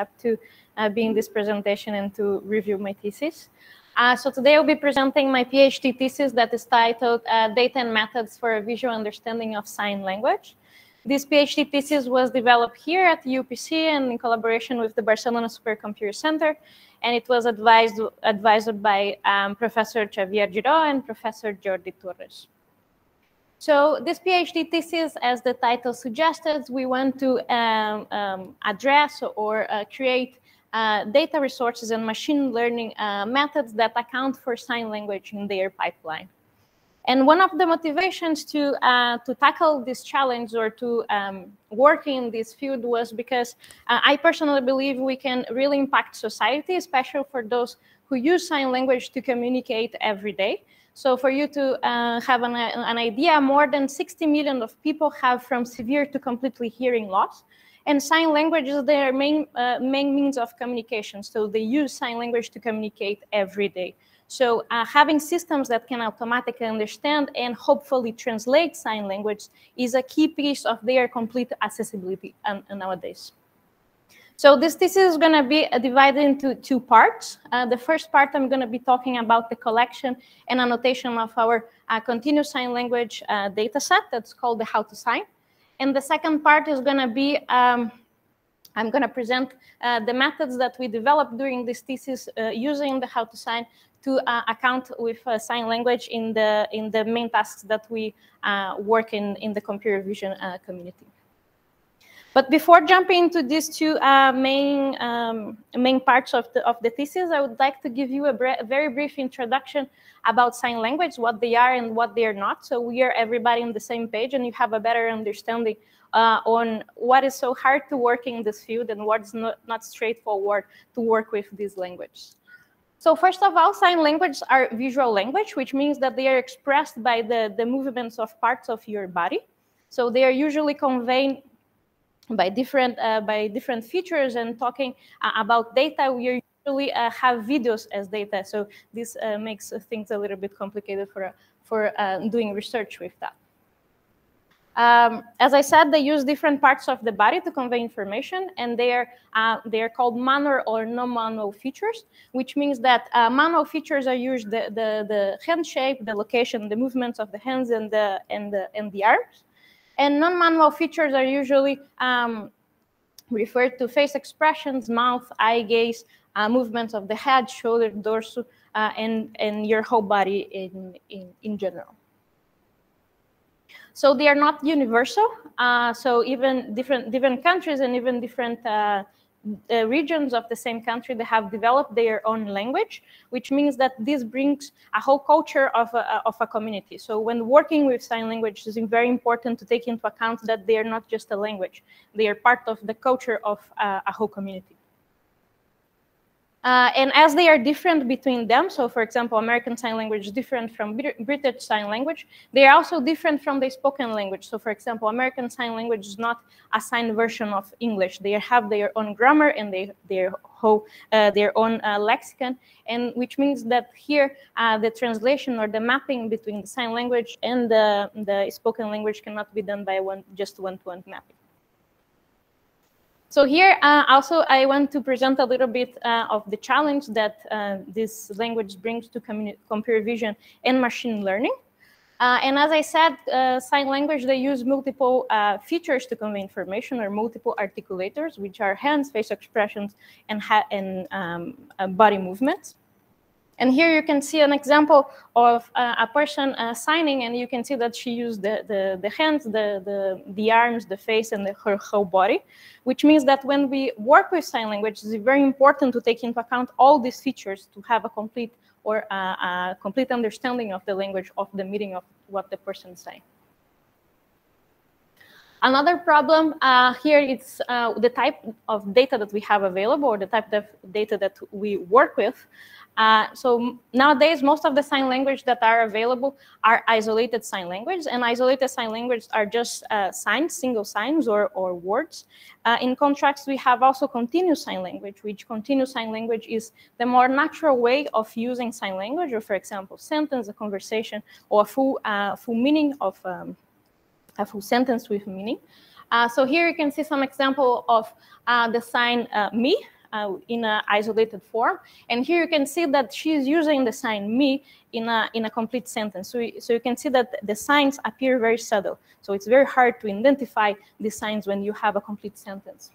accept to uh, be in this presentation and to review my thesis. Uh, so today I'll be presenting my PhD thesis that is titled uh, Data and Methods for a Visual Understanding of Sign Language. This PhD thesis was developed here at the UPC and in collaboration with the Barcelona Supercomputer Center, and it was advised, advised by um, Professor Xavier Giró and Professor Jordi Torres. So this PhD thesis, as the title suggested, we want to um, um, address or uh, create uh, data resources and machine learning uh, methods that account for sign language in their pipeline. And one of the motivations to, uh, to tackle this challenge or to um, work in this field was because uh, I personally believe we can really impact society, especially for those who use sign language to communicate every day. So for you to uh, have an, an, idea, more than 60 million of people have from severe to completely hearing loss. And sign language is their main, uh, main means of communication. So they use sign language to communicate every day. So uh, having systems that can automatically understand and hopefully translate sign language is a key piece of their complete accessibility um, nowadays. So this thesis is going to be uh, divided into two parts. Uh, the first part, I'm going to be talking about the collection and annotation of our uh, continuous sign language uh, data set that's called the How2Sign. And the second part is going to be, um, I'm going to present uh, the methods that we developed during this thesis uh, using the How2Sign to account with sign language in the, in the main tasks that we work in, in the computer vision community. But before jumping into these two uh, main um, main parts of the of the thesis, I would like to give you a, a, very brief introduction about sign language, what they are and what they are not. So we are everybody on the same page, and you have a better understanding uh, on what is so hard to work in this field and what's not, not straightforward to work with this language. So first of all, sign language are visual language, which means that they are expressed by the, the movements of parts of your body. So they are usually conveying by different uh, by different features and talking uh, about data, we usually uh, have videos as data. So this uh, makes things a little bit complicated for for uh, doing research with that. Um, as I said, they use different parts of the body to convey information, and they are uh, they are called manual or non-manual features, which means that manual features are used the, the the hand shape, the location, the movements of the hands and the and the and the arms. And non-manual features are usually um, referred to face expressions, mouth, eye gaze, uh, movements of the head, shoulder, dorsal, uh, and, and your whole body in, in, in general. So they are not universal. Uh, so even different, different countries and even different uh, uh, regions of the same country that have developed their own language, which means that this brings a whole culture of a, of a community. So when working with sign language, it's very important to take into account that they are not just a language. They are part of the culture of uh, a whole community. Uh, and as they are different between them, so for example, American Sign Language is different from British Sign Language, they are also different from the spoken language. So for example, American Sign Language is not a signed version of English. They have their own grammar and they, their whole, uh, their own uh, lexicon, and which means that here uh, the translation or the mapping between the sign language and the, the spoken language cannot be done by one, just one-to-one -one mapping. So here uh, also I want to present a little bit uh, of the challenge that uh, this language brings to computer vision and machine learning. Uh, and as I said, uh, sign language, they use multiple uh, features to convey information or multiple articulators, which are hands, face expressions, and, and um, body movements. And here you can see an example of uh, a person uh, signing, and you can see that she used the, the, the hands, the, the, the arms, the face, and the, her whole body, which means that when we work with sign language, it's very important to take into account all these features to have a complete or uh, a complete understanding of the language of the meaning of what the person is saying. Another problem uh, here is uh, the type of data that we have available or the type of data that we work with. Uh, so nowadays, most of the sign language that are available are isolated sign language, and isolated sign language are just uh, signs, single signs or, or words. Uh, in contrast, we have also continuous sign language, which continuous sign language is the more natural way of using sign language, or for example, sentence, a conversation, or a full, uh, full meaning of um, a full sentence with meaning. Uh, so here you can see some example of uh, the sign uh, me uh, in an isolated form. And here you can see that she's using the sign me in a, in a complete sentence. So, so you can see that the signs appear very subtle. So it's very hard to identify the signs when you have a complete sentence.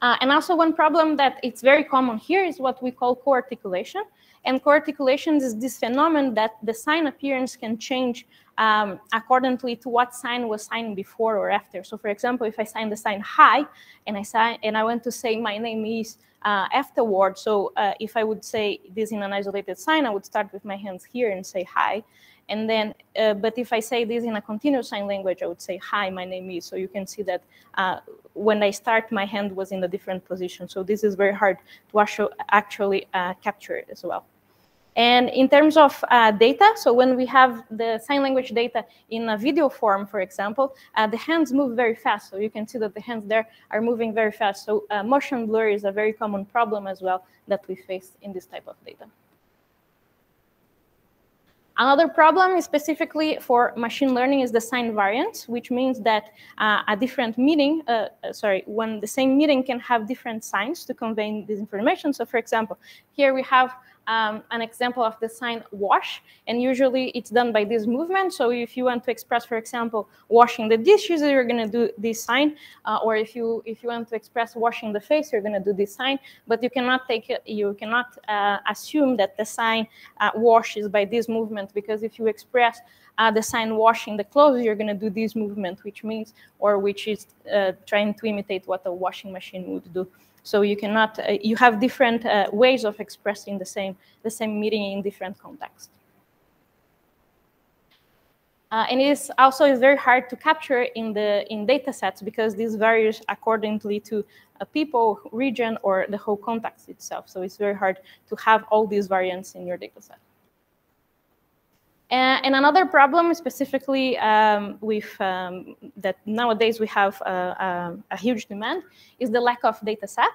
Uh, and also one problem that it's very common here is what we call co-articulation. And co-articulation is this phenomenon that the sign appearance can change um, accordingly to what sign was signed before or after. So for example, if I sign the sign hi, and I sign, and I want to say my name is uh, afterward, so uh, if I would say this in an isolated sign, I would start with my hands here and say hi. And then, uh, but if I say this in a continuous sign language, I would say, hi, my name is. So you can see that uh, when I start, my hand was in a different position. So this is very hard to actually uh, capture as well. And in terms of uh, data, so when we have the sign language data in a video form, for example, uh, the hands move very fast. So you can see that the hands there are moving very fast. So uh, motion blur is a very common problem as well that we face in this type of data. Another problem specifically for machine learning is the sign variance, which means that uh, a different meaning, uh, uh, sorry, when the same meaning can have different signs to convey this information. So for example, here we have um, an example of the sign wash, and usually it's done by this movement. So if you want to express, for example, washing the dishes, you're going to do this sign, uh, or if you if you want to express washing the face, you're going to do this sign. But you cannot take you cannot uh, assume that the sign uh, wash is by this movement because if you express uh, the sign washing the clothes, you're going to do this movement, which means or which is uh, trying to imitate what a washing machine would do. So you cannot, uh, you have different uh, ways of expressing the same, the same meaning in different contexts. Uh, and it is also is very hard to capture in the in data sets because this varies accordingly to a people, region, or the whole context itself. So it's very hard to have all these variants in your data set. And, and another problem specifically um, with um, that nowadays we have a, a, a, huge demand is the lack of data set.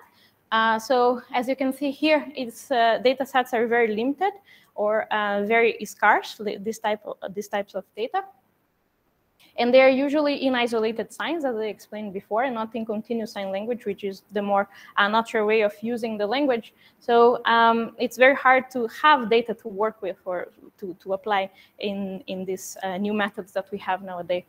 Uh, so as you can see here, it's, uh, data sets are very limited or uh, very scarce, this type of, these types of data. And they are usually in isolated signs, as I explained before, and not in continuous sign language, which is the more uh, natural way of using the language. So um, it's very hard to have data to work with or to, to apply in, in these uh, new methods that we have nowadays.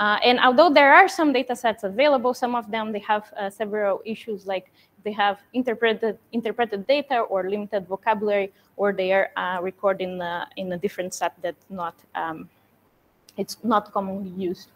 Uh, and although there are some data sets available, some of them, they have uh, several issues like they have interpreted interpreted data or limited vocabulary, or they are uh, recorded in in a different set that not um, it's not commonly used.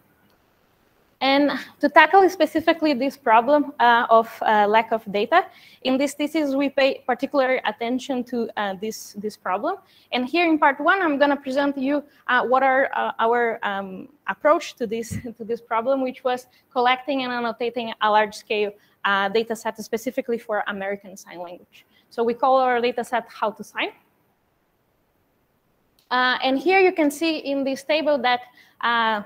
And to tackle specifically this problem uh, of uh, lack of data, in this thesis, we pay particular attention to uh, this, this problem. And here in part one, I'm gonna present to you uh, what are uh, our um, approach to this, to this problem, which was collecting and annotating a large scale uh, data set specifically for American Sign Language. So we call our data set How2Sign. Uh, and here you can see in this table that uh,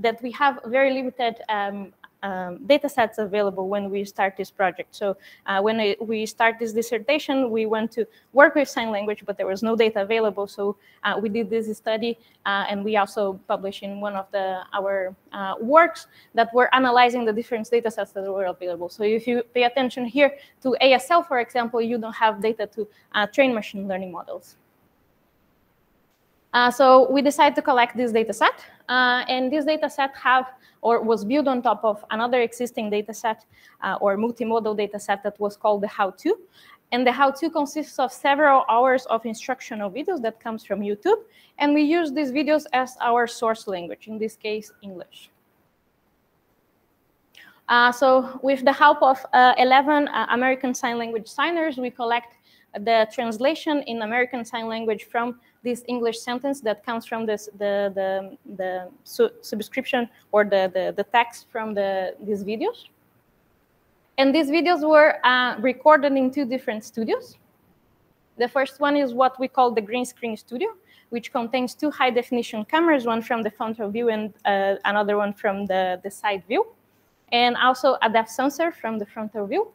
that we have very limited um, um, data sets available when we start this project. So uh, when we start this dissertation, we went to work with sign language, but there was no data available. So uh, we did this study, uh, and we also published in one of the our uh, works that were analyzing the different data sets that were available. So if you pay attention here to ASL, for example, you don't have data to uh, train machine learning models. Uh, so we decided to collect this data set, uh, and this data set have or was built on top of another existing data set uh, or multimodal data set that was called the How2. And the How2 consists of several hours of instructional videos that comes from YouTube, and we use these videos as our source language, in this case, English. Uh, so with the help of uh, 11 uh, American Sign Language signers, we collect the translation in American Sign Language from this English sentence that comes from this, the, the, the su subscription or the, the, the text from the, these videos. And these videos were uh, recorded in two different studios. The first one is what we call the green screen studio, which contains two high definition cameras, one from the frontal view and uh, another one from the, the side view, and also a depth sensor from the frontal view.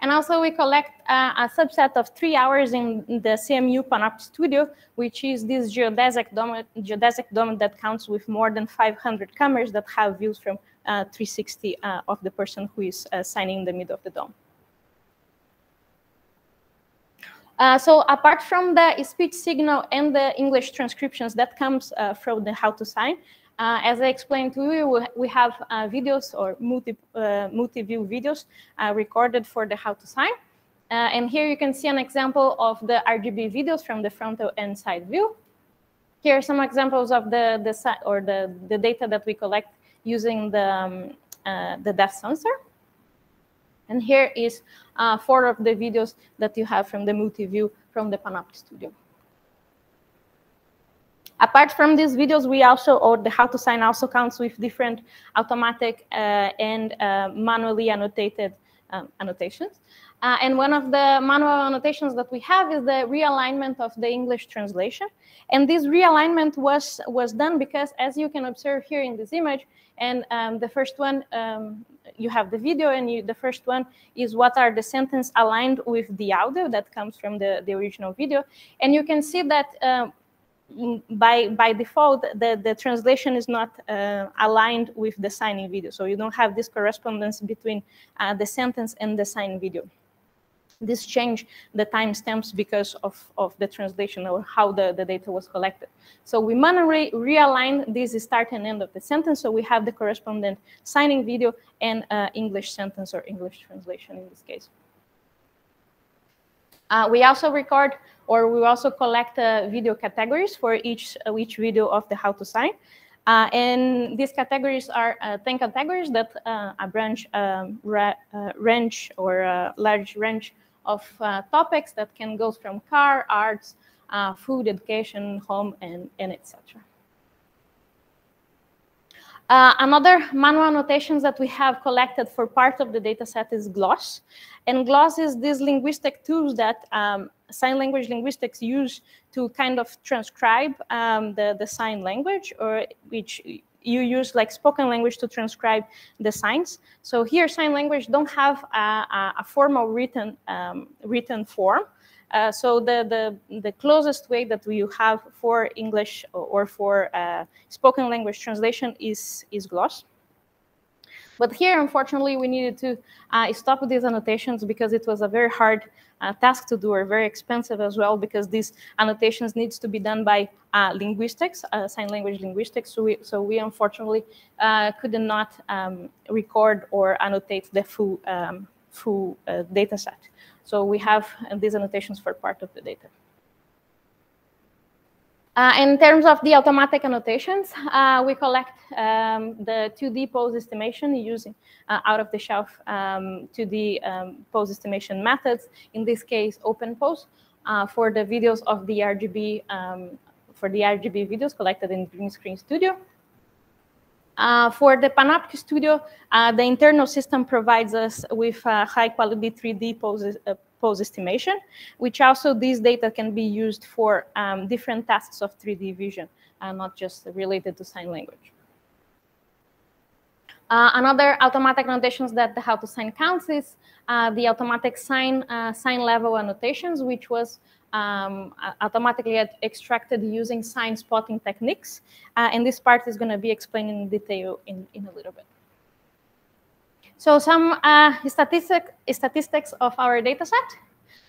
And also we collect uh, a subset of three hours in the CMU Panoptic Studio, which is this geodesic dome, geodesic dome that counts with more than 500 cameras that have views from 360 of the person who is signing in the middle of the dome. Uh, so apart from the speech signal and the English transcriptions that comes uh, from the How2Sign, uh, as I explained to you, we have uh, videos or multi, uh, multi-view videos uh, recorded for the How2Sign. and here you can see an example of the RGB videos from the frontal and side view. Here are some examples of the, the or the, the data that we collect using the, um, the depth sensor. And here is uh, four of the videos that you have from the multi-view from the Panoptic Studio. Apart from these videos, we also, or the How2Sign also counts with different automatic uh, and uh, manually annotated um, annotations. Uh, and one of the manual annotations that we have is the realignment of the English translation. And this realignment was, was done because, as you can observe here in this image, and um, the first one, um, you have the video, and you, the first one is what are the sentences aligned with the audio that comes from the, the original video. And you can see that um, by by default, the, the translation is not uh, aligned with the signing video. So you don't have this correspondence between uh, the sentence and the sign video. This changed the timestamps because of, of the translation or how the, the data was collected. So we manually realign this start and end of the sentence. So we have the correspondent signing video and uh, English sentence or English translation in this case. Uh, we also record or we also collect uh, video categories for each, uh, each video of the How2Sign. Uh, and these categories are uh, 10 categories that uh, a branch um, range or a large range of topics that can go from car, arts, food, education, home, and, and etc. Uh, another manual annotations that we have collected for part of the data set is GLOSS. And GLOSS is these linguistic tools that um, sign language linguistics use to kind of transcribe um, the, the sign language, or which you use like spoken language to transcribe the signs. So here, sign language don't have a, a, formal written um, written form. Uh, so the, the, the closest way that we have for English or for uh, spoken language translation is, is gloss. But here, unfortunately, we needed to uh, stop these annotations because it was a very hard uh, task to do or very expensive as well because these annotations needs to be done by uh, linguistics, uh, sign language linguistics. So we, so we unfortunately could not um, record or annotate the full, um, full data set. So we have these annotations for part of the data. Uh, in terms of the automatic annotations, uh, we collect um, the 2D pose estimation using uh, out-of-the-shelf um, 2D um, pose estimation methods, in this case, OpenPose, uh, for the videos of the RGB, um, for the RGB videos collected in Green Screen Studio. Uh, for the Panoptic Studio, uh, the internal system provides us with high-quality 3D poses, pose, estimation, which also these data can be used for um, different tasks of 3D vision, and not just related to sign language. Uh, another automatic annotations that the How2Sign counts is uh, the automatic sign sign level annotations, which was um, automatically extracted using sign spotting techniques. Uh, and this part is going to be explained in detail in, in a little bit. So some uh, statistic, statistics of our data set.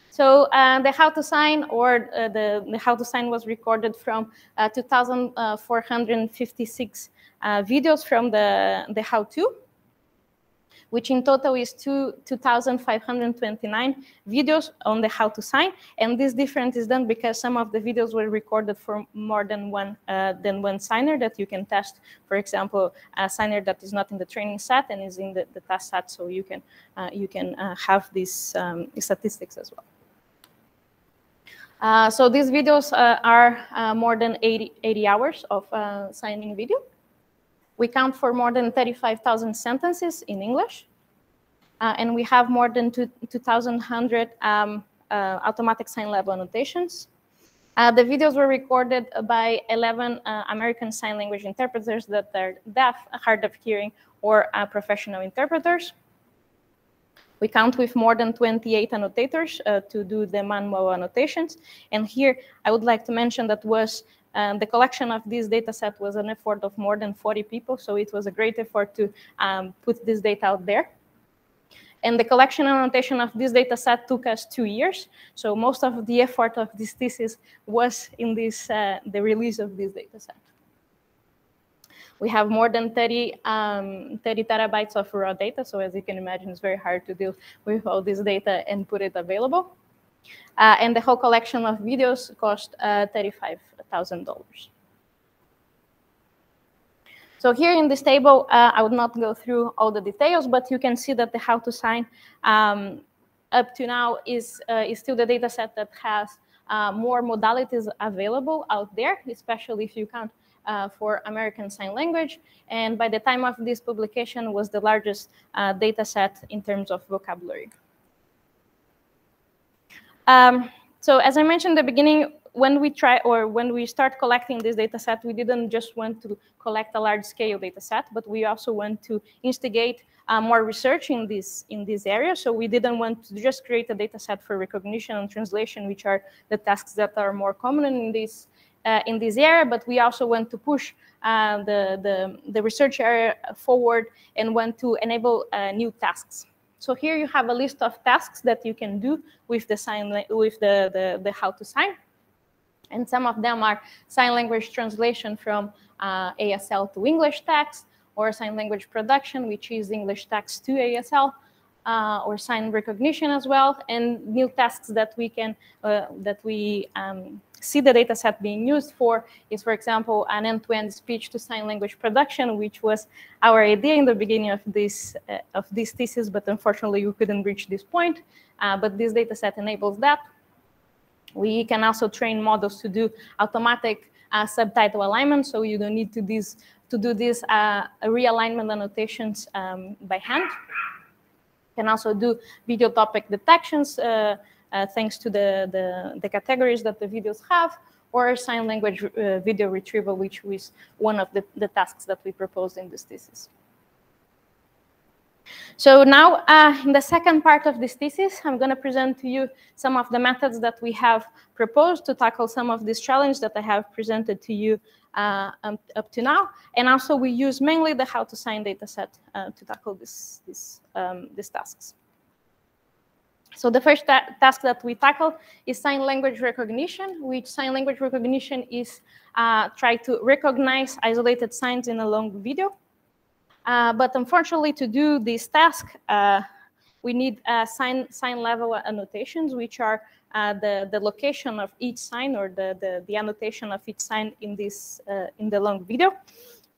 So uh, the How2Sign or uh, the, the, How2Sign was recorded from uh, 2,456 uh, videos from the, the how to which in total is 2,529 videos on the How2Sign. And this difference is done because some of the videos were recorded for more than one, uh, than one signer that you can test. For example, a signer that is not in the training set and is in the, the test set, so you can, uh, you can uh, have these um, statistics as well. Uh, so these videos uh, are uh, more than 80, 80 hours of signing video. We count for more than 35,000 sentences in English. Uh, and we have more than 2,100 um, uh, automatic sign level annotations. Uh, the videos were recorded by 11 uh, American Sign Language interpreters that are deaf, hard of hearing, or uh, professional interpreters. We count with more than 28 annotators uh, to do the manual annotations. And here, I would like to mention that was um, the collection of this data set was an effort of more than 40 people, so it was a great effort to um, put this data out there. And the collection and annotation of this data set took us two years. So most of the effort of this thesis was in this, uh, the release of this data set. We have more than 30, um, 30 terabytes of raw data. So as you can imagine, it's very hard to deal with all this data and put it available. Uh, and the whole collection of videos cost uh, $35,000. So here in this table, uh, I would not go through all the details, but you can see that the How2Sign um, up to now is, uh, is still the data set that has uh, more modalities available out there, especially if you count uh, for American Sign Language. And by the time of this publication was the largest uh, data set in terms of vocabulary. Um, so as I mentioned at the beginning, when we try or when we start collecting this data set, we didn't just want to collect a large scale data set, but we also want to instigate uh, more research in this in this area. So we didn't want to just create a data set for recognition and translation, which are the tasks that are more common in this uh, in this area, but we also want to push uh, the, the, the research area forward and want to enable uh, new tasks. So here you have a list of tasks that you can do with the sign with the, the, the How2Sign. And some of them are sign language translation from uh, ASL to English text, or sign language production, which is English text to ASL, uh, or sign recognition as well, and new tasks that we can uh, that we um, see the data set being used for is, for example, an end-to-end speech to sign language production, which was our idea in the beginning of this uh, of this thesis, but unfortunately we couldn't reach this point. Uh, but this data set enables that. We can also train models to do automatic uh, subtitle alignment, so you don't need to, this, to do these uh, realignment annotations um, by hand. Can also do video topic detections uh, uh thanks to the, the, the, categories that the videos have, or sign language uh, video retrieval, which was one of the, the tasks that we proposed in this thesis. So now, uh, in the second part of this thesis, I'm going to present to you some of the methods that we have proposed to tackle some of these challenges that I have presented to you uh, up to now. And also, we use mainly the How2Sign dataset uh, to tackle this, this, um, these tasks. So the first ta task that we tackle is sign language recognition, which sign language recognition is uh, try to recognize isolated signs in a long video. Uh, but unfortunately, to do this task, uh, we need uh, sign, sign level annotations, which are uh, the, the location of each sign or the, the, the annotation of each sign in, this, uh, in the long video.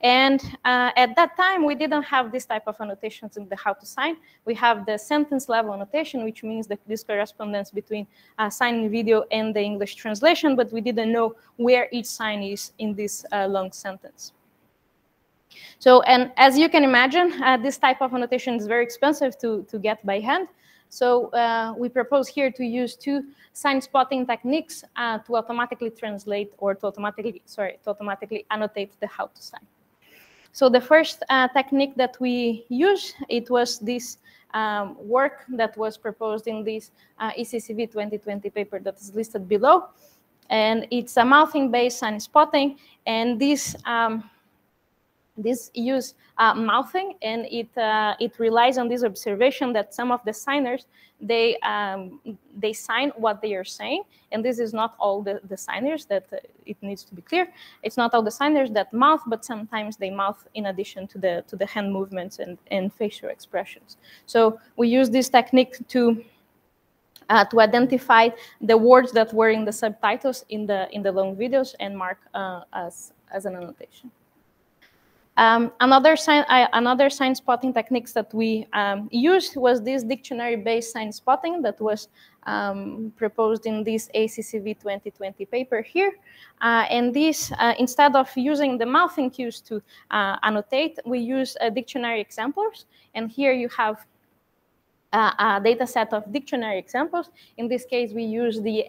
And uh, at that time, we didn't have this type of annotations in the How2Sign. We have the sentence level annotation, which means that this correspondence between uh, sign video and the English translation, but we didn't know where each sign is in this uh, long sentence. So, and as you can imagine, uh, this type of annotation is very expensive to, to get by hand. So uh, we propose here to use two sign spotting techniques uh, to automatically translate or to automatically, sorry, to automatically annotate the How2Sign. So the first uh, technique that we use, it was this um, work that was proposed in this uh, ECCV 2020 paper that is listed below. And it's a mouthing-based sign spotting. And this um, this use uh, mouthing and it uh, it relies on this observation that some of the signers they um, they sign what they are saying and this is not all the, the signers that uh, it needs to be clear. It's not all the signers that mouth but sometimes they mouth in addition to the to the hand movements and, and facial expressions. So we use this technique to uh, to identify the words that were in the subtitles in the in the long videos and mark uh, as as an annotation um, another, sign, uh, another sign spotting techniques that we um, used was this dictionary-based sign spotting that was um, proposed in this ACCV 2020 paper here. Uh, and this, uh, instead of using the mouthing cues to uh, annotate, we use uh, dictionary examples. And here you have a data set of dictionary examples. In this case, we use the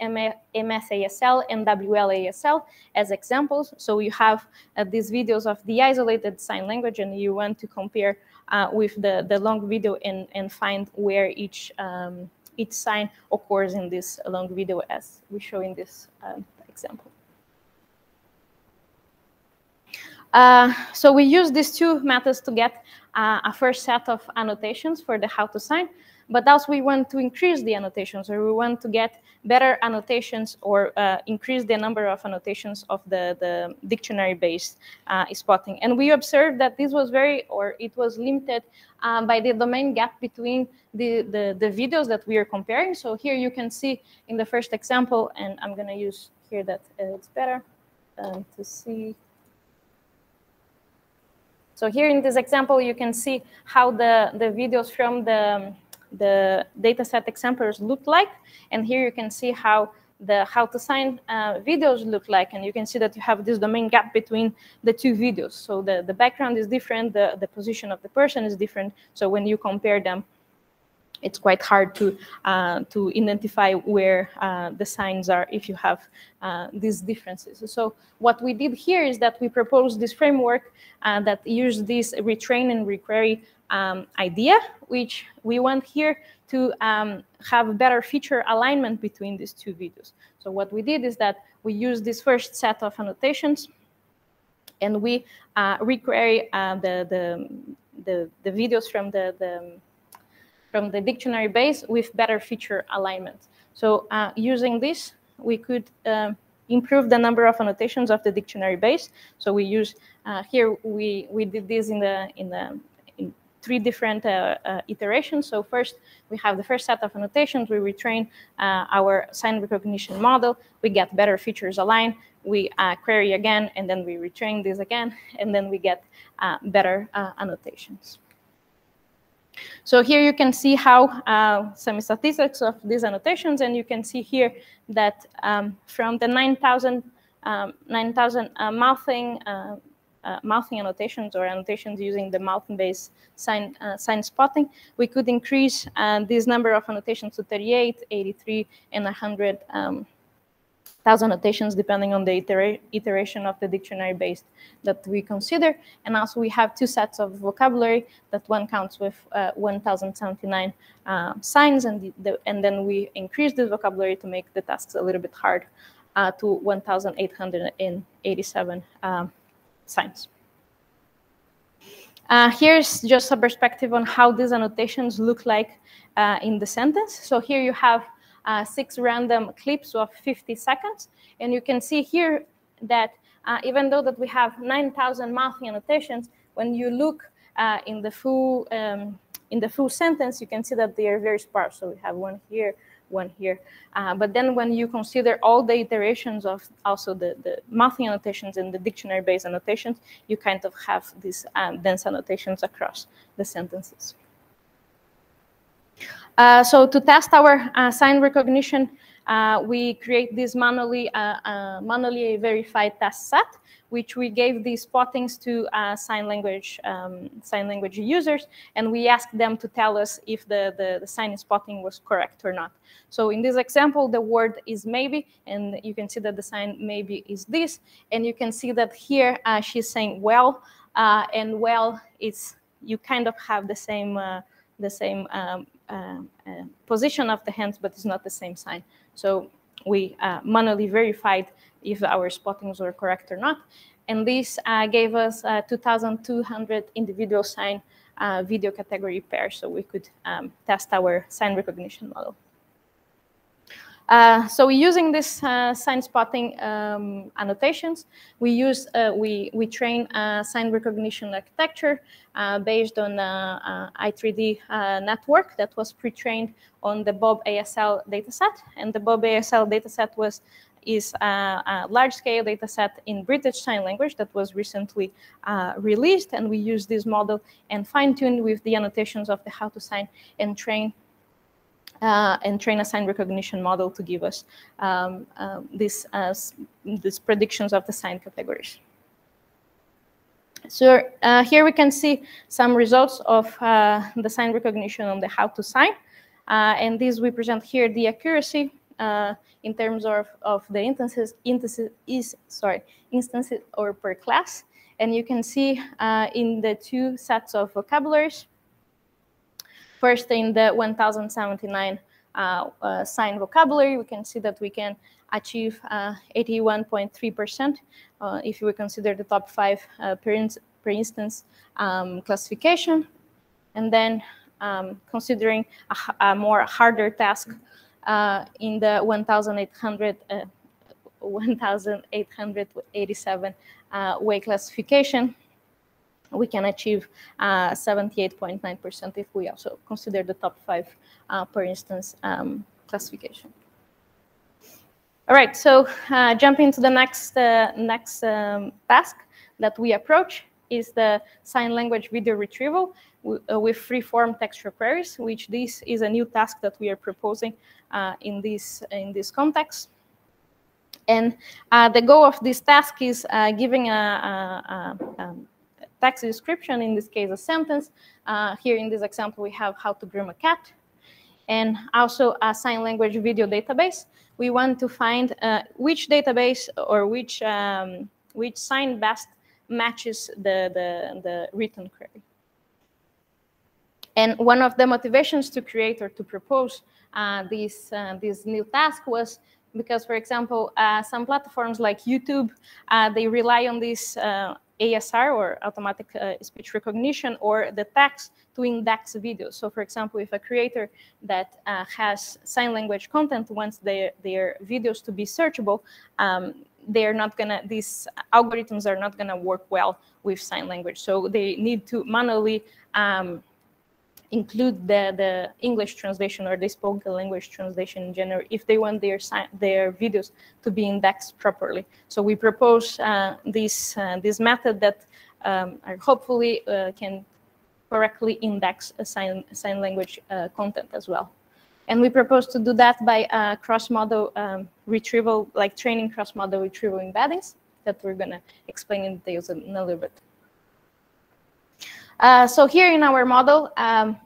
MSASL and WLASL as examples. So you have uh, these videos of the isolated sign language and you want to compare uh, with the, the long video and, and find where each, um, each sign occurs in this long video as we show in this um, example. Uh, so we use these two methods to get uh, a first set of annotations for the How2Sign, but also we want to increase the annotations or we want to get better annotations or uh, increase the number of annotations of the, the dictionary-based uh, spotting. And we observed that this was very, or it was limited um, by the domain gap between the, the, the, videos that we are comparing. So here you can see in the first example, and I'm gonna use here that uh, it's better um, to see. So here in this example, you can see how the, the videos from the, the dataset examples look like. And here you can see how the How2Sign uh, videos look like. And you can see that you have this domain gap between the two videos. So the, the background is different, the, the position of the person is different. So when you compare them, it's quite hard to uh, to identify where uh, the signs are if you have uh, these differences. So what we did here is that we proposed this framework uh, that used this retrain and requery um, idea, which we want here to um, have better feature alignment between these two videos. So what we did is that we used this first set of annotations and we uh, requery uh, the, the, the, the, videos from the, the, from the dictionary base with better feature alignment. So uh, using this, we could um, improve the number of annotations of the dictionary base. So we use, uh, here we, we did this in the, in the three different uh, uh, iterations. So first, we have the first set of annotations. We retrain uh, our sign recognition model. We get better features aligned. We query again, and then we retrain this again, and then we get better annotations. So here you can see how uh, some statistics of these annotations, and you can see here that um, from the 9,000 um, 9, uh, mouthing uh, mouthing annotations or annotations using the mouthing-based sign, uh, sign spotting, we could increase uh, this number of annotations to 38, 83, and 100 um, thousand annotations depending on the itera iteration of the dictionary based that we consider. And also we have two sets of vocabulary that one counts with uh, 1,079 uh, signs and, the, the, and then we increase the vocabulary to make the tasks a little bit hard uh, to 1,887 um, signs. Uh, here's just a perspective on how these annotations look like uh, in the sentence. So here you have uh, six random clips of 50 seconds. And you can see here that uh, even though that we have 9,000 mouthing annotations, when you look uh, in the full um, in the full sentence, you can see that they are very sparse. So we have one here, one here. Uh, but then when you consider all the iterations of also the, the mouthing annotations and the dictionary-based annotations, you kind of have these um, dense annotations across the sentences. Uh, so to test our uh, sign recognition, uh, we create this manually, uh, uh, manually verified test set which we gave these spottings to uh, sign language um, sign language users, and we asked them to tell us if the, the, the sign spotting was correct or not. So in this example, the word is maybe, and you can see that the sign maybe is this, and you can see that here uh, she's saying well, and well, it's you kind of have the same uh, the same um, uh, uh, position of the hands, but it's not the same sign. So we manually verified if our spottings were correct or not. And this uh, gave us uh, 2,200 individual sign uh, video category pairs, so we could um, test our sign recognition model. Uh, so using this uh, sign spotting um, annotations, we use uh, we we train a sign recognition architecture uh, based on uh, i3D network that was pre-trained on the BOBSL dataset, and the BOBSL dataset was is a, a large-scale dataset in British Sign Language that was recently uh, released, and we use this model and fine-tune with the annotations of the How2Sign and train uh, and train a sign recognition model to give us um, um, this, uh, these predictions of the sign categories. So uh, here we can see some results of uh, the sign recognition on the How2Sign. Uh, and these we present here the accuracy uh, in terms of, of the instances, instances is sorry instances or per class. And you can see uh, in the two sets of vocabularies, first in the 1079 uh, uh, sign vocabulary, we can see that we can achieve 81.3% uh, if we consider the top five per, in per, instance um, classification. And then um, considering a, a, more harder task in the 1,800 1,887 uh, way classification, we can achieve 78.9% uh, if we also consider the top five, uh, per instance, um, classification. All right, so uh, jumping to the next, uh, next um, task that we approach is the sign language video retrieval uh, with free-form textual queries, which this is a new task that we are proposing uh, in, this, in this context. And the goal of this task is giving a, a, a um, text description, in this case, a sentence. Uh, here in this example, we have how to groom a cat, and also a sign language video database. We want to find uh, which database or which, um, which sign best matches the, the, the written query. And one of the motivations to create or to propose uh, this, uh, this new task was because, for example, uh, some platforms like YouTube, uh, they rely on this uh, ASR or automatic uh, speech recognition or the text to index videos. So for example, if a creator that uh, has sign language content wants their, their videos to be searchable, um, they're not gonna, these algorithms are not gonna work well with sign language. So they need to manually um, include the, the English translation or the spoken language translation in general if they want their, their videos to be indexed properly. So we propose uh, this, uh, this method that um, hopefully uh, can correctly index sign, sign language uh, content as well. And we propose to do that by uh, cross-model um, retrieval, like training cross-model retrieval embeddings that we're going to explain in details in a little bit. Uh, so here in our model, um,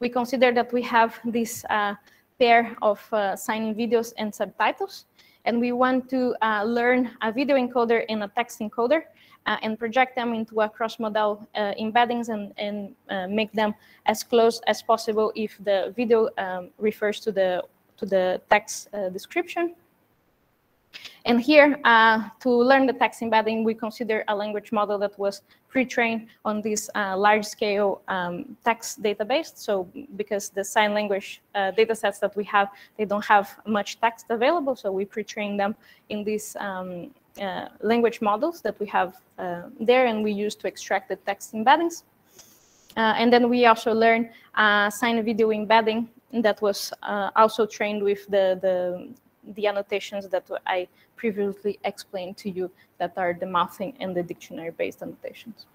we consider that we have this uh, pair of uh, signing videos and subtitles, and we want to uh, learn a video encoder and a text encoder uh, and project them into a cross-modal embeddings and, and make them as close as possible if the video um, refers to the, to the text description. And here, uh, to learn the text embedding, we consider a language model that was pre-trained on this uh, large-scale um, text database. So because the sign language uh, datasets that we have, they don't have much text available, so we pre-train them in these um, uh, language models that we have uh, there, and we use to extract the text embeddings. Uh, and then we also learn sign video embedding that was also trained with the, the the annotations that I previously explained to you that are the mouthing and the dictionary-based annotations.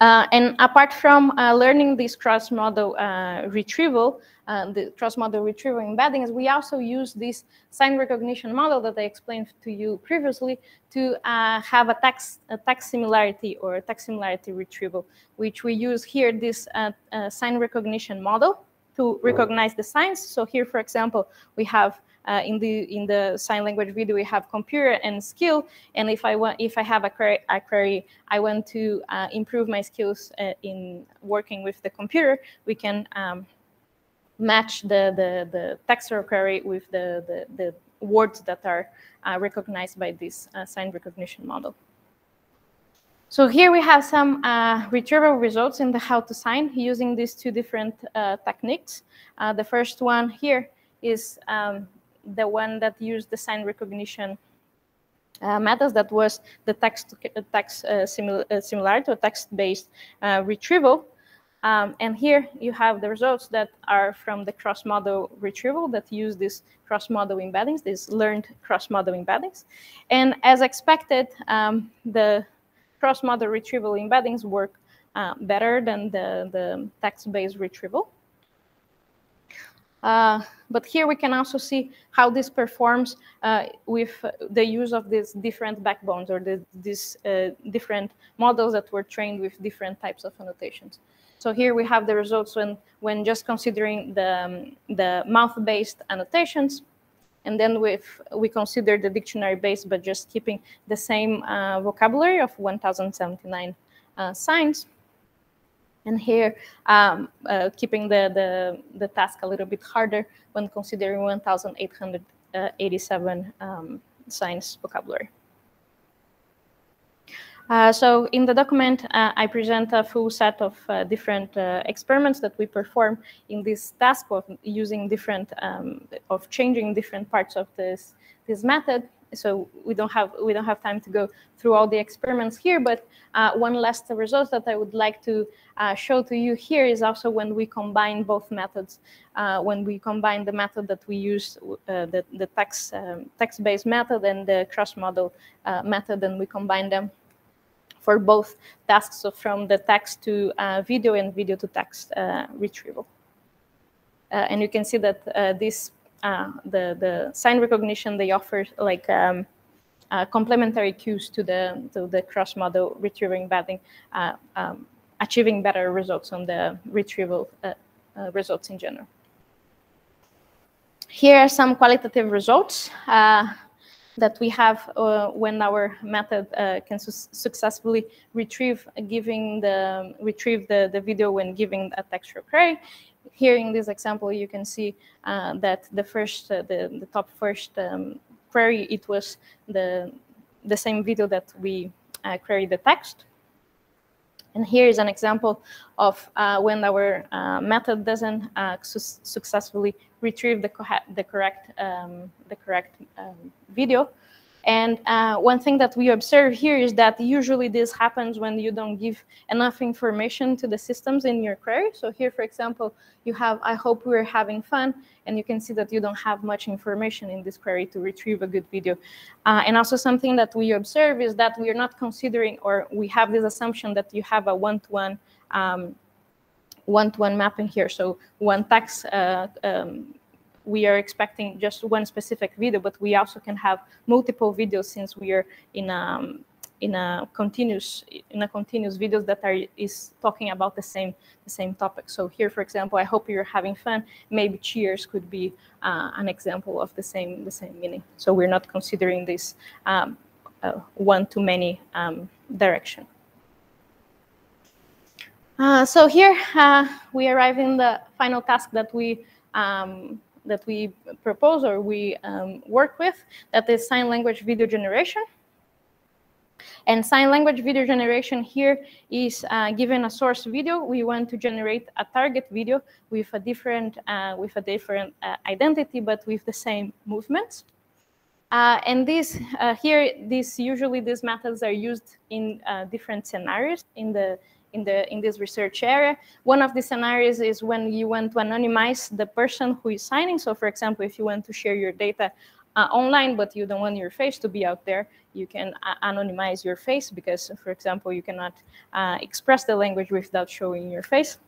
Uh, and apart from uh, learning this cross-model uh, retrieval, uh, the cross-model retrieval embeddings, we also use this sign recognition model that I explained to you previously to uh, have a text, a text similarity or a text similarity retrieval, which we use here, this uh, sign recognition model to recognize the signs. So here, for example, we have uh, in the in the sign language video we have computer and skill. And if i want if i have a query, a query i want to uh, improve my skills uh, in working with the computer we can um, match the, the the text query with the, the, the words that are uh, recognized by this uh, sign recognition model so here we have some uh, retrieval results in the How2Sign using these two different techniques the first one here is um, the one that used the sign recognition uh, methods that was the text text uh, simil uh, similar to text-based uh, retrieval. Um, and here you have the results that are from the cross-model retrieval that use these cross-model embeddings, these learned cross-model embeddings. And as expected, um, the cross-model retrieval embeddings work uh, better than the, the text-based retrieval. Uh, but here we can also see how this performs uh, with the use of these different backbones or the, these uh, different models that were trained with different types of annotations. So here we have the results when, when just considering the, um, the mouth-based annotations. And then with, we consider the dictionary base, but just keeping the same uh, vocabulary of 1,079 uh, signs. And here, um, uh, keeping the, the, the task a little bit harder when considering 1,887 um, signs vocabulary. Uh, so in the document, uh, I present a full set of uh, different uh, experiments that we perform in this task of using different, um, of changing different parts of this, this method. So we don't have we don't have time to go through all the experiments here, but uh, one last result that I would like to uh, show to you here is also when we combine both methods. when we combine the method that we use, the, the text um, text-based method and the cross-model method, and we combine them for both tasks so from the text to uh, video and video to text uh, retrieval. Uh, and you can see that uh, this, uh, the, the sign recognition, they offer like um, complementary cues to the, to the cross-modal retrieving batting, um, achieving better results on the retrieval results in general. Here are some qualitative results. That we have uh, when our method uh, can su successfully retrieve giving the retrieve the, the video when giving a textual query. Here in this example, you can see uh, that the first, uh, the, the top first um, query, it was the, the same video that we uh, queried the text. And here is an example of uh, when our uh, method doesn't uh, su successfully retrieve the, the correct, um, the correct um, video. And uh, one thing that we observe here is that usually this happens when you don't give enough information to the systems in your query. So here, for example, you have, I hope we're having fun, and you can see that you don't have much information in this query to retrieve a good video. Uh, and also something that we observe is that we are not considering, or we have this assumption that you have a one-to-one um, one-to-one mapping here. So one text uh, um, we are expecting just one specific video, but we also can have multiple videos since we are in a, um, in a continuous in a continuous videos that are is talking about the same the same topic. So here, for example, I hope you're having fun. Maybe cheers could be uh, an example of the same the same meaning. So we're not considering this um, uh, one to many um, direction. Uh, so here uh, we arrive in the final task that we um, that we propose or we um, work with, that is sign language video generation. And sign language video generation here is uh, given a source video. We want to generate a target video with a different uh, with a different uh, identity, but with the same movements. Uh, and this uh, here, this usually these methods are used in uh, different scenarios in the in, the, in this research area. One of the scenarios is when you want to anonymize the person who is signing. So for example, if you want to share your data uh, online, but you don't want your face to be out there, you can uh, anonymize your face because, for example, you cannot uh, express the language without showing your face.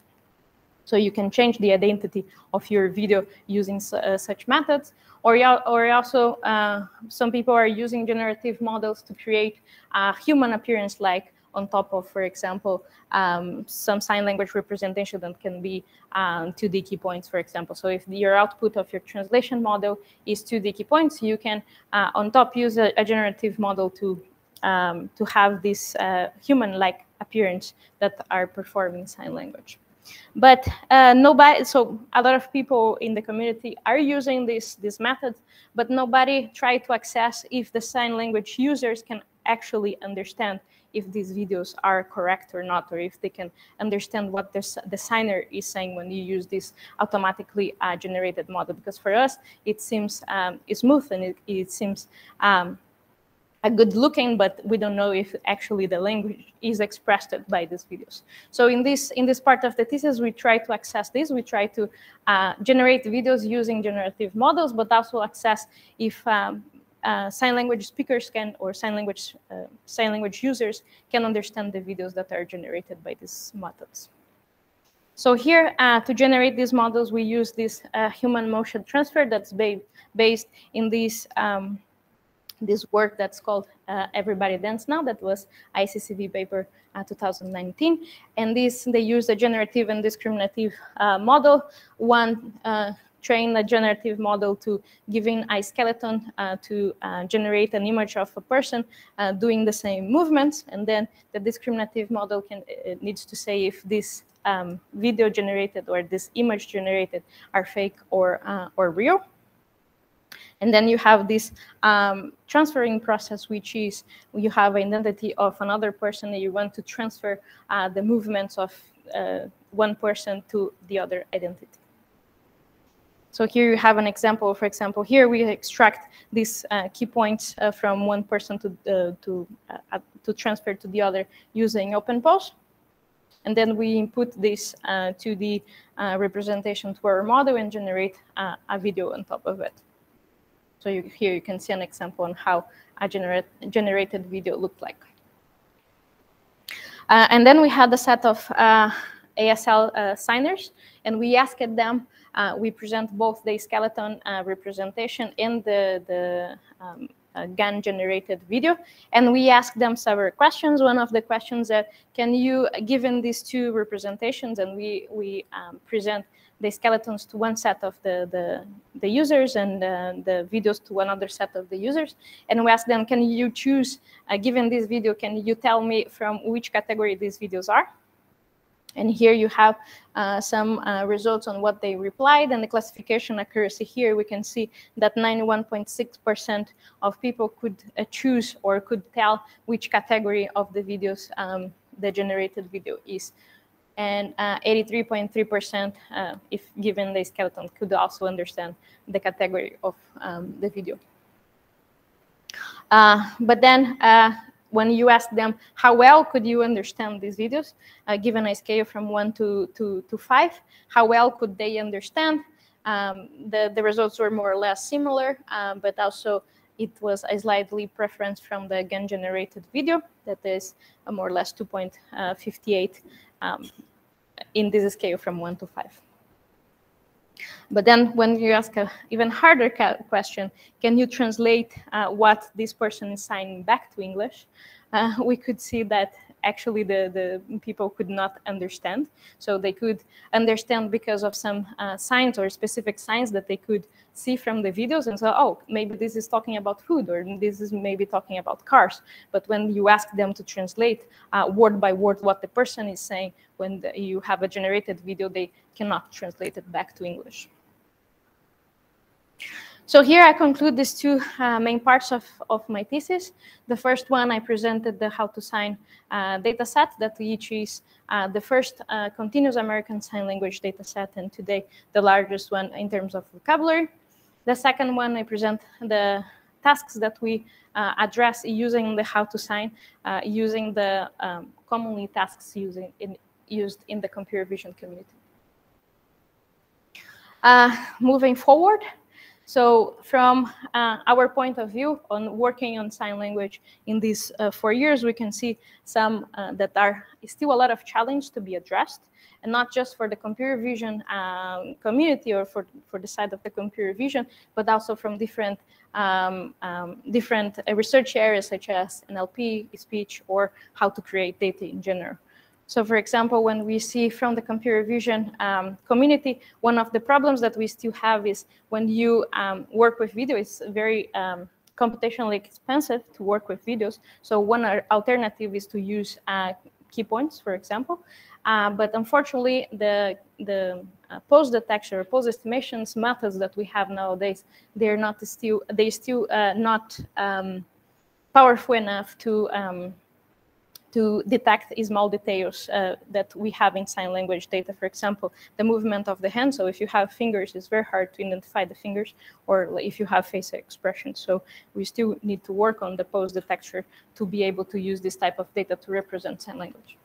So you can change the identity of your video using uh, such methods. Or, or also, uh, some people are using generative models to create a human appearance like on top of, for example, um, some sign language representation that can be um, 2D key points, for example. So if your output of your translation model is 2D key points, you can, uh, on top, use a, a generative model to, um, to have this uh, human-like appearance that are performing sign language. But uh, nobody, so a lot of people in the community are using this, this method, but nobody tried to access if the sign language users can actually understand if these videos are correct or not, or if they can understand what the designer is saying when you use this automatically uh, generated model. Because for us, it seems um, smooth and it, it seems um, a good looking, but we don't know if actually the language is expressed by these videos. So in this in this part of the thesis, we try to access this. We try to uh, generate videos using generative models, but also access if um, uh, sign language speakers can, or sign language, uh, sign language users can understand the videos that are generated by these methods. So here, uh, to generate these models, we use this uh, human motion transfer that's ba based in this, um, this work that's called uh, Everybody Dance Now, that was ICCV paper uh, 2019. And this, they use a generative and discriminative model, one train a generative model to giving a skeleton uh, to uh, generate an image of a person uh, doing the same movements. And then the discriminative model can needs to say if this um, video generated or this image generated are fake or, or real. And then you have this um, transferring process, which is you have identity of another person and you want to transfer uh, the movements of uh, one person to the other identity. So here you have an example. For example, here we extract these uh, key points uh, from one person to uh, to uh, to transfer to the other using OpenPose, and then we input this uh, to the uh, representation to our model and generate a video on top of it. So you, here you can see an example on how a generate, generated video looked like. and then we had a set of ASL uh, signers, and we asked them, uh, we present both the skeleton uh, representation and the, the um, uh, GAN generated video. And we asked them several questions. One of the questions that can you, given these two representations, and we, we um, present the skeletons to one set of the, the, the users and uh, the videos to another set of the users. And we asked them, can you choose, uh, given this video, can you tell me from which category these videos are? And here you have uh, some uh, results on what they replied and the classification accuracy here, we can see that 91.6% of people could uh, choose or could tell which category of the videos um, the generated video is. And 83.3%, uh, uh, if given the skeleton, could also understand the category of um, the video. Uh, but then when you ask them how well could you understand these videos, uh, given a scale from one to, to, to five, how well could they understand? Um, the, the results were more or less similar, um, but also it was a slightly preference from the GAN generated video that is more or less 2.58 um, in this scale from one to five. But then when you ask an even harder question, can you translate uh, what this person is signing back to English? Uh, we could see that actually the, the people could not understand. So they could understand because of some uh, signs or specific signs that they could see from the videos and say, oh, maybe this is talking about food or this is maybe talking about cars. But when you ask them to translate uh, word by word what the person is saying, when the, you have a generated video, they cannot translate it back to English. So here I conclude these two uh, main parts of, of my thesis. The first one, I presented the How2Sign uh, data set that each is uh, the first uh, continuous American Sign Language data set and today the largest one in terms of vocabulary. The second one, I present the tasks that we uh, address using the How2Sign, uh, using the um, commonly tasks using in, used in the computer vision community. moving forward, so from uh, our point of view on working on sign language in these uh, four years, we can see some uh, that are still a lot of challenge to be addressed, and not just for the computer vision um, community or for, for the side of the computer vision, but also from different um, um, different uh, research areas such as NLP, speech, or how to create data in general. So for example, when we see from the computer vision um, community, one of the problems that we still have is when you um, work with video, it's very um, computationally expensive to work with videos. So one alternative is to use uh, key points, for example. Uh, but unfortunately, the, the uh, pose detection or pose estimations methods that we have nowadays, they're not still, they still uh, not um, powerful enough to um, to detect small details uh, that we have in sign language data. For example, the movement of the hand. So if you have fingers, it's very hard to identify the fingers, or if you have face expression. So we still need to work on the pose detector to be able to use this type of data to represent sign language.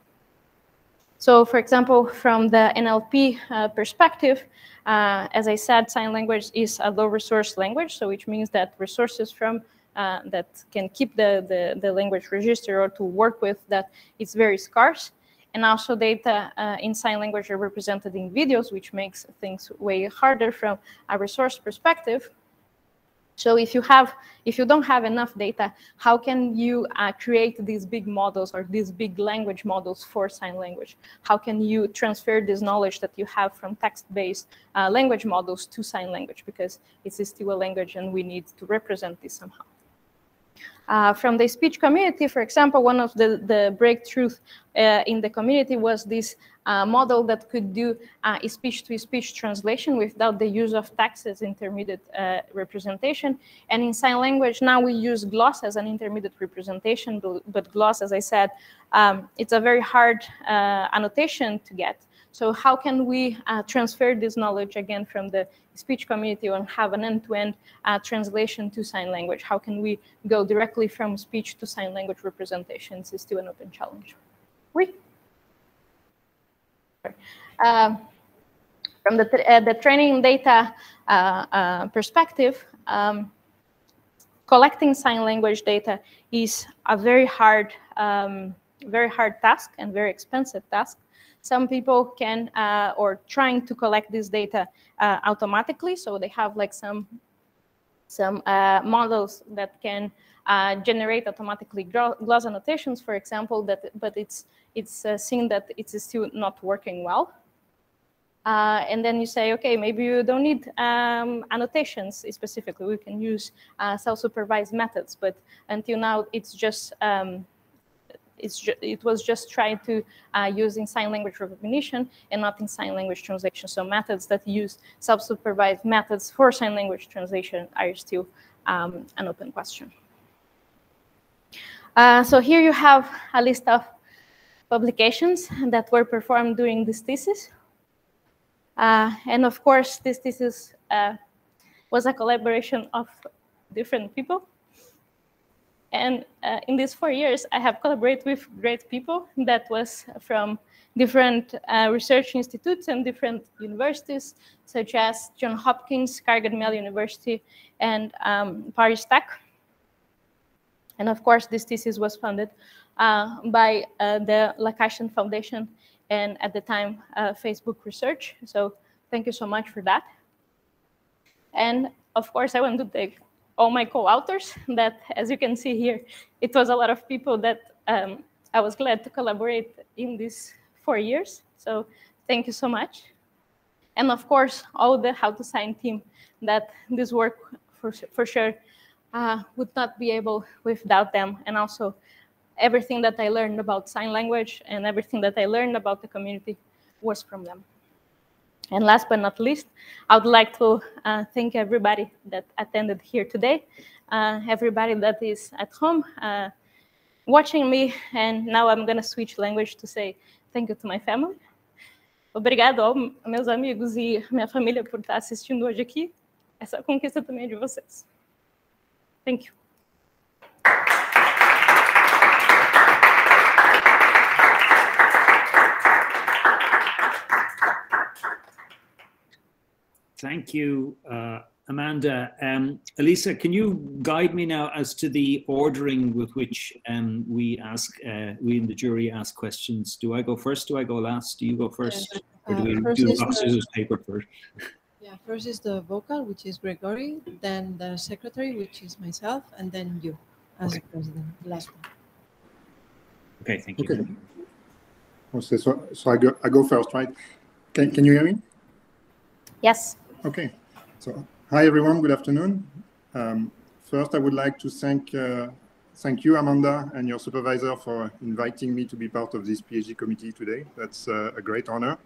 So for example, from the NLP uh, perspective, uh, as I said, sign language is a low resource language, so which means that resources from uh, that can keep the, the, the, language register or to work with that it's very scarce. And also data uh, in sign language are represented in videos, which makes things way harder from a resource perspective. So if you have, if you don't have enough data, how can you uh, create these big models or these big language models for sign language? How can you transfer this knowledge that you have from text-based uh, language models to sign language? Because it's still a language and we need to represent this somehow. Uh, from the speech community, for example, one of the, the breakthroughs uh, in the community was this uh, model that could do speech-to-speech -speech translation without the use of text as intermediate uh, representation. And in sign language, now we use gloss as an intermediate representation, but, but gloss, as I said, um, it's a very hard uh, annotation to get. So how can we uh, transfer this knowledge again from the speech community and have an end-to-end -end, uh, translation to sign language? How can we go directly from speech to sign language representations is still an open challenge. Oui. Uh, from the, uh, the training data uh, uh, perspective, um, collecting sign language data is a very hard, um, very hard task and very expensive task. Some people can uh, or trying to collect this data uh, automatically, so they have like some some uh, models that can uh, generate automatically gloss annotations, for example, that but it's it's uh, seen that it's still not working well. Uh, and then you say, okay, maybe you don't need um, annotations specifically. We can use uh, self-supervised methods, but until now, it's just um, it was just trying to uh, use in sign language recognition and not in sign language translation. So methods that use self-supervised methods for sign language translation are still um, an open question. Uh, so here you have a list of publications that were performed during this thesis. Uh, and of course, this thesis uh, was a collaboration of different people. And uh, in these four years, I have collaborated with great people that was from different uh, research institutes and different universities, such as John Hopkins, Carnegie Mellon University, and um, ParisTech. And of course, this thesis was funded uh, by uh, the la Caixa Foundation and at the time, uh, Facebook Research. So thank you so much for that. And of course, I want to thank all my co-authors that, as you can see here, it was a lot of people that um, I was glad to collaborate in these four years. So thank you so much. And of course, all the How2Sign team that this work for, for sure uh, would not be able without them. And also everything that I learned about sign language and everything that I learned about the community was from them. And last but not least, I would like to uh, thank everybody that attended here today, uh, everybody that is at home uh, watching me. And now I'm going to switch language to say thank you to my family. Obrigado meus amigos e minha família por estar assistindo hoje aqui. Essa conquista também é de vocês. Thank you. Thank you, uh, Amanda. Um, Elisa, can you guide me now as to the ordering with which um, we ask, uh, we in the jury ask questions? Do I go first? Do I go last? Do you go first? Uh, or do we do rock, scissors, paper first? Yeah, first is the vocal, which is Gregory, then the secretary, which is myself, and then you as okay. president, the last one. Okay, thank you. Okay. Okay, so, so I go I go first, right? Can, can you hear me? Yes. Okay, so hi everyone, good afternoon. Um, first, I would like to thank uh, thank you, Amanda, and your supervisor for inviting me to be part of this PhD committee today. That's uh, a great honor.